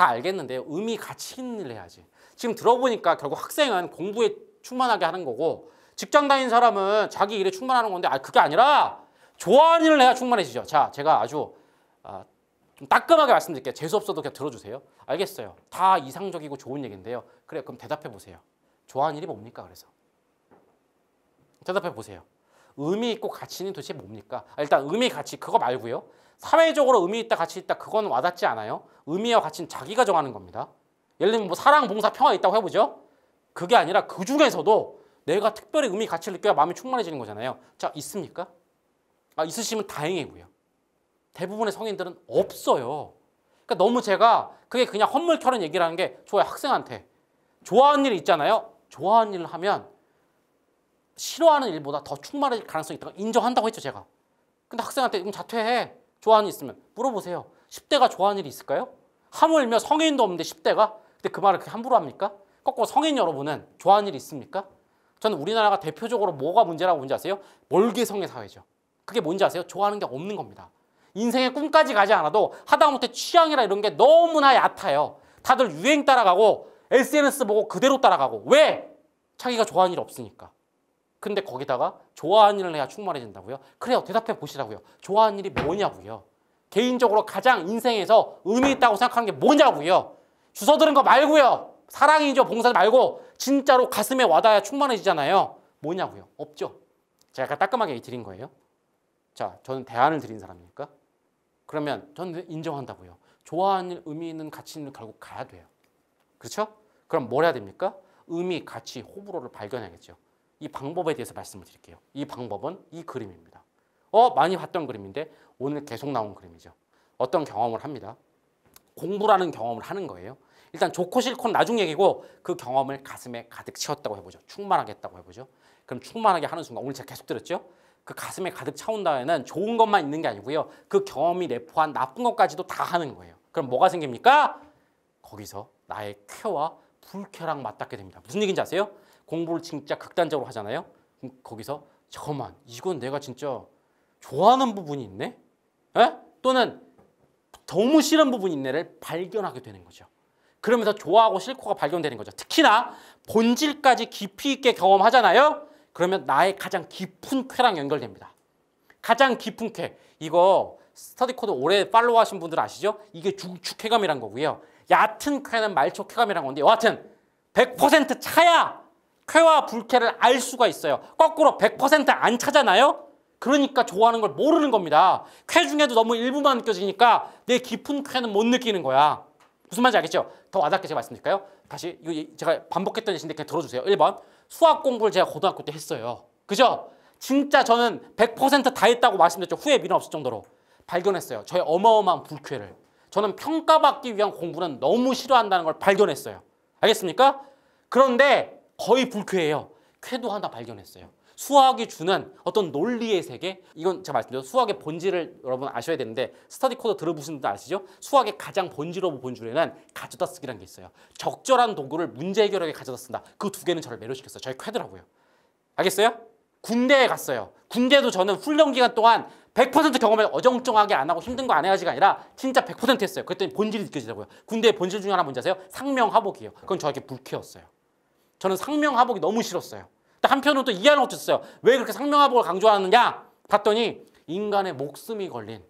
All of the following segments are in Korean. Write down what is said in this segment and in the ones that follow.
다 알겠는데요. 의미 가치 있는 일 해야지. 지금 들어보니까 결국 학생은 공부에 충만하게 하는 거고 직장 다닌 사람은 자기 일에 충만하는 건데 아 그게 아니라 좋아하는 일을 해야 충만해지죠. 자, 제가 아주 아, 좀 따끔하게 말씀드릴게요. 재수 없어도 그냥 들어주세요. 알겠어요. 다 이상적이고 좋은 얘기인데요. 그래, 그럼 대답해 보세요. 좋아하는 일이 뭡니까? 그래서 대답해 보세요. 의미 있고 가치는 도대체 뭡니까? 아, 일단 의미 가치 그거 말고요. 사회적으로 의미 있다 가치 있다 그건 와닿지 않아요. 의미와 가치는 자기가 정하는 겁니다. 예를 들면 뭐 사랑, 봉사, 평화 있다고 해보죠. 그게 아니라 그 중에서도 내가 특별히 의미 가치를 느껴야 마음이 충만해지는 거잖아요. 자 있습니까? 아, 있으시면 다행이고요. 대부분의 성인들은 없어요. 그러니까 너무 제가 그게 그냥 헛물켜는 얘기라는 게 좋아요. 학생한테 좋아하는 일 있잖아요. 좋아하는 일을 하면 싫어하는 일보다 더 충만해질 가능성이 있다고 인정한다고 했죠 제가. 근데 학생한테 그럼 자퇴해. 좋아하는 일 있으면 물어보세요. 10대가 좋아하는 일이 있을까요? 하물며 성인도 없는데 10대가? 근데 그 말을 그렇게 함부로 합니까? 거꾸로 성인 여러분은 좋아하는 일이 있습니까? 저는 우리나라가 대표적으로 뭐가 문제라고 뭔지 아세요? 멀게성의 사회죠. 그게 뭔지 아세요? 좋아하는 게 없는 겁니다. 인생의 꿈까지 가지 않아도 하다못해 취향이라 이런 게 너무나 얕아요. 다들 유행 따라가고 SNS 보고 그대로 따라가고 왜? 자기가 좋아하는 일 없으니까. 근데 거기다가 좋아하는 일을 해야 충만해진다고요? 그래요. 대답해 보시라고요. 좋아하는 일이 뭐냐고요. 개인적으로 가장 인생에서 의미 있다고 생각하는 게 뭐냐고요. 주워 들은 거 말고요. 사랑이죠. 봉사 말고 진짜로 가슴에 와닿아야 충만해지잖아요. 뭐냐고요. 없죠. 제가 아까 따끔하게 드린 거예요. 자, 저는 대안을 드린 사람이니까. 그러면 저는 인정한다고요. 좋아하는 일, 의미 있는 가치 있는 일 결국 가야 돼요. 그렇죠? 그럼 뭘 해야 됩니까? 의미, 가치, 호불호를 발견해야겠죠. 이 방법에 대해서 말씀을 드릴게요. 이 방법은 이 그림입니다. 어, 많이 봤던 그림인데 오늘 계속 나온 그림이죠. 어떤 경험을 합니다. 공부라는 경험을 하는 거예요. 일단 좋고 싫고는 나중 얘기고 그 경험을 가슴에 가득 채웠다고 해보죠. 충만하게 했다고 해보죠. 그럼 충만하게 하는 순간 오늘 제가 계속 들었죠. 그 가슴에 가득 차온 다음에는 좋은 것만 있는 게 아니고요. 그 경험이 내포한 나쁜 것까지도 다 하는 거예요. 그럼 뭐가 생깁니까? 거기서 나의 쾌와 불쾌랑 맞닿게 됩니다. 무슨 얘기인지 아세요? 공부를 진짜 극단적으로 하잖아요. 거기서 잠깐만 이건 내가 진짜 좋아하는 부분이 있네? 에? 또는 너무 싫은 부분이 있네를 발견하게 되는 거죠. 그러면서 좋아하고 싫고가 발견되는 거죠. 특히나 본질까지 깊이 있게 경험하잖아요. 그러면 나의 가장 깊은 쾌랑 연결됩니다. 가장 깊은 쾌. 이거 스터디 코드 오래 follow 하신 분들 아시죠? 이게 중추쾌감이란 거고요. 얕은 쾌는 말초 쾌감이란 건데 여하튼 100% 차야 쾌와 불쾌를 알 수가 있어요. 거꾸로 100%안 차잖아요? 그러니까 좋아하는 걸 모르는 겁니다. 쾌 중에도 너무 일부만 느껴지니까 내 깊은 쾌는 못 느끼는 거야. 무슨 말인지 알겠죠? 더 와닿게 제가 말씀드릴까요? 다시 이거 제가 반복했던 예신데 그냥 들어주세요. 1번 수학 공부를 제가 고등학교 때 했어요. 그죠? 진짜 저는 100%다 했다고 말씀드렸죠. 후회 미련 없을 정도로 발견했어요. 저의 어마어마한 불쾌를. 저는 평가받기 위한 공부는 너무 싫어한다는 걸 발견했어요. 알겠습니까? 그런 게 저의 불쾌예요. 쾌도 하나 발견했어요. 수학이 주는 어떤 논리의 세계 이건 제가 말씀드린 수학의 본질을 여러분 아셔야 되는데 스터디 코드 들어보신 분들 아시죠? 수학의 가장 본질로 본질에는 가져다 쓰기라는 게 있어요. 적절한 도구를 문제 해결하게 가져다 쓴다. 그 두 개는 저를 매료시켰어요. 저의 쾌더라고요. 알겠어요? 군대에 갔어요. 군대도 저는 훈련 기간 동안 100% 경험을 어정쩡하게 안 하고 힘든 거 안 해야지가 아니라 진짜 100% 했어요. 그랬더니 본질이 느껴지더라고요. 군대의 본질 중에 하나 뭔지 아세요? 상명하복이에요. 그건 저에게 불쾌였어요. 저는 상명하복이 너무 싫었어요. 한편으로 또 이해하는 것도 있어요. 왜 그렇게 상명하복을 강조하느냐? 봤더니 인간의 목숨이 걸린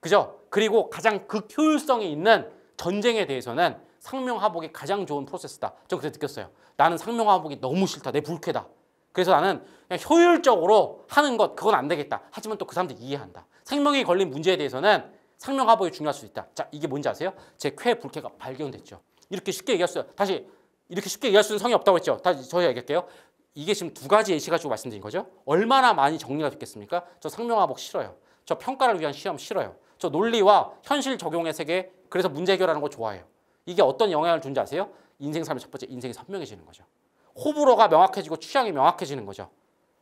그죠? 그리고 가장 극효율성이 있는 전쟁에 대해서는 상명하복이 가장 좋은 프로세스다. 저 그때 느꼈어요. 나는 상명하복이 너무 싫다. 내 불쾌다. 그래서 나는 그냥 효율적으로 하는 것 그건 안 되겠다. 하지만 또 그 사람들 이해한다. 생명이 걸린 문제에 대해서는 상명하복이 중요할 수 있다. 자 이게 뭔지 아세요? 제 쾌 불쾌가 발견됐죠. 이렇게 쉽게 얘기할 수 다시 이렇게 쉽게 얘기할 수 있는 성이 없다고 했죠. 다시 저희 얘기할게요. 이게 지금 두 가지 예시 가지고 말씀드린 거죠. 얼마나 많이 정리가 됐겠습니까? 저 상명하복 싫어요. 저 평가를 위한 시험 싫어요. 저 논리와 현실 적용의 세계 그래서 문제 해결하는 거 좋아해요. 이게 어떤 영향을 준지 아세요? 인생 삶의 첫 번째 인생이 선명해지는 거죠. 호불호가 명확해지고 취향이 명확해지는 거죠.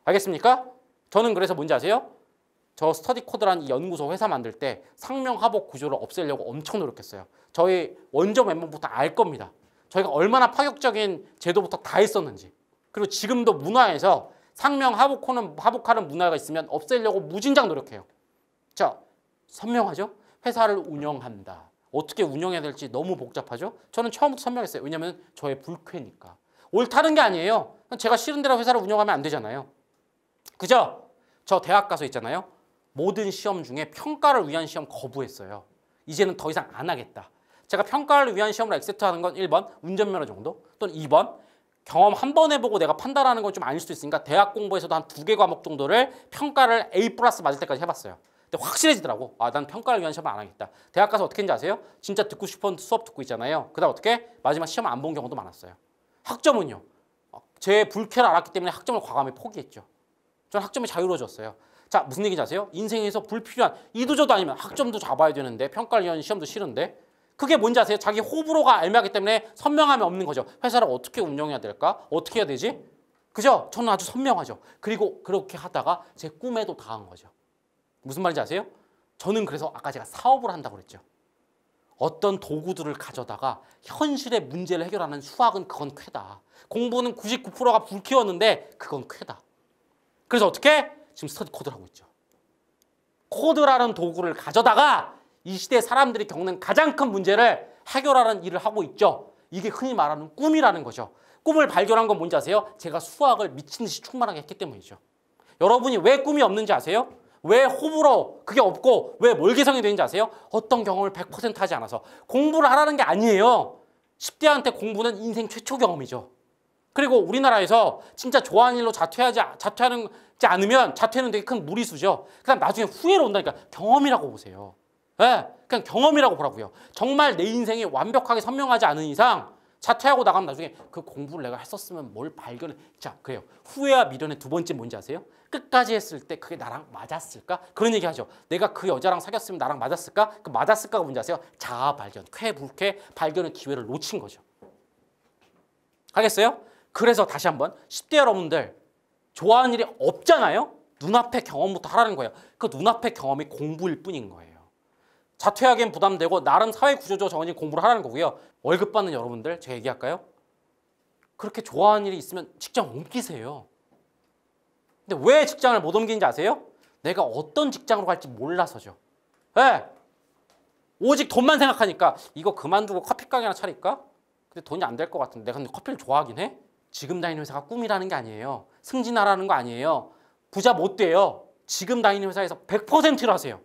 알겠습니까? 저는 그래서 뭔지 아세요? 저 스터디 코드라는 이 연구소 회사 만들 때 상명하복 구조를 없애려고 엄청 노력했어요. 저희 원조 멤버부터 알 겁니다. 저희가 얼마나 파격적인 제도부터 다 했었는지. 그리고 지금도 문화에서 상명 하복하는 하복하는 문화가 있으면 없애려고 무진장 노력해요. 자, 선명하죠? 회사를 운영한다. 어떻게 운영해야 될지 너무 복잡하죠. 저는 처음부터 선명했어요. 왜냐하면 저의 불쾌니까. 옳다는 게 아니에요. 제가 싫은 대로 회사를 운영하면 안 되잖아요. 그죠? 저 대학 가서 있잖아요. 모든 시험 중에 평가를 위한 시험 거부했어요. 이제는 더 이상 안 하겠다. 제가 평가를 위한 시험을 액세트 하는 건 1번 운전면허 정도 또는 2번 경험 한 번 해보고 내가 판단하는 건 좀 아닐 수도 있으니까 대학 공부에서도 한 두 개 과목 정도를 평가를 A 플러스 맞을 때까지 해봤어요. 근데 확실해지더라고. 아, 난 평가를 위한 시험을 안 하겠다. 대학 가서 어떻게 했는지 아세요? 진짜 듣고 싶은 수업 듣고 있잖아요. 그다음 어떻게? 마지막 시험 안 본 경우도 많았어요. 학점은요. 제 불쾌를 알았기 때문에 학점을 과감히 포기했죠. 저는 학점이 자유로워졌어요. 자, 무슨 얘기인지 아세요? 인생에서 불필요한 이도저도 아니면 학점도 잡아야 되는데 평가를 위한 시험도 싫은데 그게 뭔지 아세요? 자기 호불호가 애매하기 때문에 선명함이 없는 거죠. 회사를 어떻게 운영해야 될까? 어떻게 해야 되지? 그죠? 저는 아주 선명하죠. 그리고 그렇게 하다가 제 꿈에도 닿은 거죠. 무슨 말인지 아세요? 저는 그래서 아까 제가 사업을 한다고 그랬죠. 어떤 도구들을 가져다가 현실의 문제를 해결하는 수학은 그건 쾌다. 공부는 99%가 불키웠는데 그건 쾌다. 그래서 어떻게? 지금 스터디 코드를 하고 있죠. 코드라는 도구를 가져다가 이 시대 사람들이 겪는 가장 큰 문제를 해결하는 일을 하고 있죠. 이게 흔히 말하는 꿈이라는 거죠. 꿈을 발견한 건 뭔지 아세요? 제가 수학을 미친 듯이 충만하게 했기 때문이죠. 여러분이 왜 꿈이 없는지 아세요? 왜 호불호 그게 없고 왜 멀개성이 되는지 아세요? 어떤 경험을 100% 하지 않아서 공부를 하라는 게 아니에요. 10대한테 공부는 인생 최초 경험이죠. 그리고 우리나라에서 진짜 좋아하는 일로 자퇴하지 자퇴하는 않으면 자퇴는 되게 큰 무리수죠. 그다음 나중에 후회로 온다니까 경험이라고 보세요. 예, 네, 그냥 경험이라고 보라고요. 정말 내 인생이 완벽하게 선명하지 않은 이상 자퇴하고 나가면 나중에 그 공부를 내가 했었으면 뭘 발견해. 자, 그래요. 후회와 미련의 두 번째 뭔지 아세요? 끝까지 했을 때 그게 나랑 맞았을까? 그런 얘기 하죠. 내가 그 여자랑 사귀었으면 나랑 맞았을까? 그 맞았을까가 뭔지 아세요? 자아 발견, 쾌, 불쾌, 발견의 기회를 놓친 거죠. 알겠어요? 그래서 다시 한번 10대 여러분들 좋아하는 일이 없잖아요? 눈앞의 경험부터 하라는 거예요. 그 눈앞의 경험이 공부일 뿐인 거예요. 자퇴하기엔 부담되고 나름 사회 구조적 정해진 공부를 하라는 거고요. 월급 받는 여러분들 제가 얘기할까요? 그렇게 좋아하는 일이 있으면 직장 옮기세요. 근데 왜 직장을 못 옮기는지 아세요? 내가 어떤 직장으로 갈지 몰라서죠. 네. 오직 돈만 생각하니까 이거 그만두고 커피 가게나 차릴까? 근데 돈이 안 될 것 같은데 내가 근데 커피를 좋아하긴 해? 지금 다니는 회사가 꿈이라는 게 아니에요. 승진하라는 거 아니에요. 부자 못 돼요. 지금 다니는 회사에서 100%를 하세요.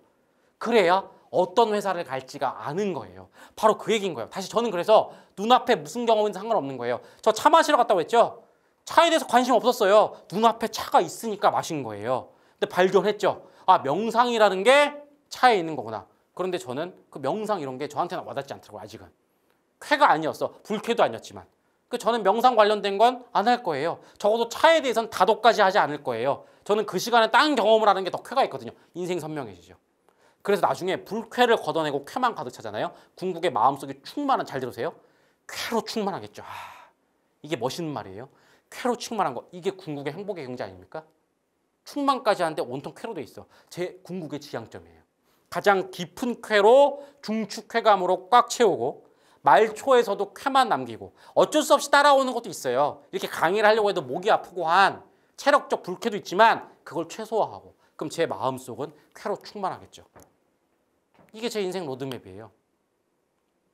그래야 어떤 회사를 갈지가 아는 거예요. 바로 그 얘기인 거예요. 다시 저는 그래서 눈앞에 무슨 경험인지 상관없는 거예요. 저 차 마시러 갔다고 했죠? 차에 대해서 관심 없었어요. 눈앞에 차가 있으니까 마신 거예요. 근데 발견했죠. 아, 명상이라는 게 차에 있는 거구나. 그런데 저는 그 명상 이런 게 저한테는 와닿지 않더라고요, 아직은. 쾌가 아니었어. 불쾌도 아니었지만. 그 저는 명상 관련된 건 안 할 거예요. 적어도 차에 대해서는 다도까지 하지 않을 거예요. 저는 그 시간에 딴 경험을 하는 게 더 쾌가 있거든요. 인생 선명해지죠. 그래서 나중에 불쾌를 걷어내고 쾌만 가득 차잖아요. 궁극의 마음속에 충만한 잘 들으세요. 쾌로 충만하겠죠. 아, 이게 멋있는 말이에요. 쾌로 충만한 거 이게 궁극의 행복의 경제 아닙니까? 충만까지 하는데 온통 쾌로 돼 있어. 제 궁극의 지향점이에요. 가장 깊은 쾌로 중축쾌감으로 꽉 채우고 말초에서도 쾌만 남기고 어쩔 수 없이 따라오는 것도 있어요. 이렇게 강의를 하려고 해도 목이 아프고 한 체력적 불쾌도 있지만 그걸 최소화하고 그럼 제 마음속은 쾌로 충만하겠죠. 이게 제 인생 로드맵이에요.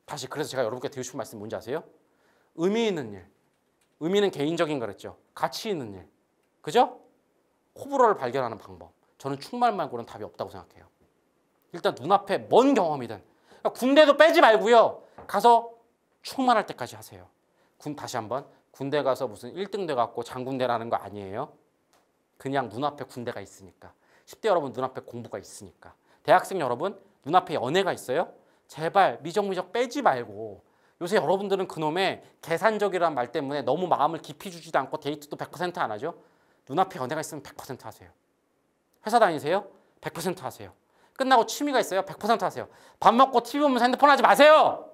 다시 그래서 제가 여러분께 드리고 싶은 말씀 뭔지 아세요? 의미 있는 일. 의미는 개인적인 거랬죠. 가치 있는 일. 그죠? 호불호를 발견하는 방법. 저는 충만 말고는 답이 없다고 생각해요. 일단 눈앞에 뭔 경험이든 그러니까 군대도 빼지 말고요. 가서 충만할 때까지 하세요. 군 다시 한번 군대 가서 무슨 1등 돼 갖고 장군 대라는 거 아니에요. 그냥 눈앞에 군대가 있으니까. 10대 여러분 눈앞에 공부가 있으니까. 대학생 여러분 눈앞에 연애가 있어요? 제발 미적미적 빼지 말고 요새 여러분들은 그놈의 계산적이라는 말 때문에 너무 마음을 깊이 주지도 않고 데이트도 100%안 하죠. 눈앞에 연애가 있으면 100% 하세요. 회사 다니세요? 100% 하세요. 끝나고 취미가 있어요? 100% 하세요. 밥 먹고 TV 보면서 핸드폰 하지 마세요.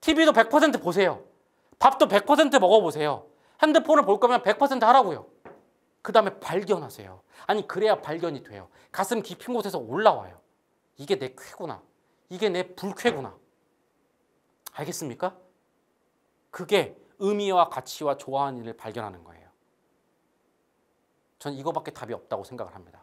TV도 100% 보세요. 밥도 100% 먹어보세요. 핸드폰을 볼 거면 100% 하라고요. 그 다음에 발견하세요. 아니 그래야 발견이 돼요. 가슴 깊은 곳에서 올라와요. 이게 내 쾌구나. 이게 내 불쾌구나. 알겠습니까? 그게 의미와 가치와 좋아하는 일을 발견하는 거예요. 전 이거밖에 답이 없다고 생각을 합니다.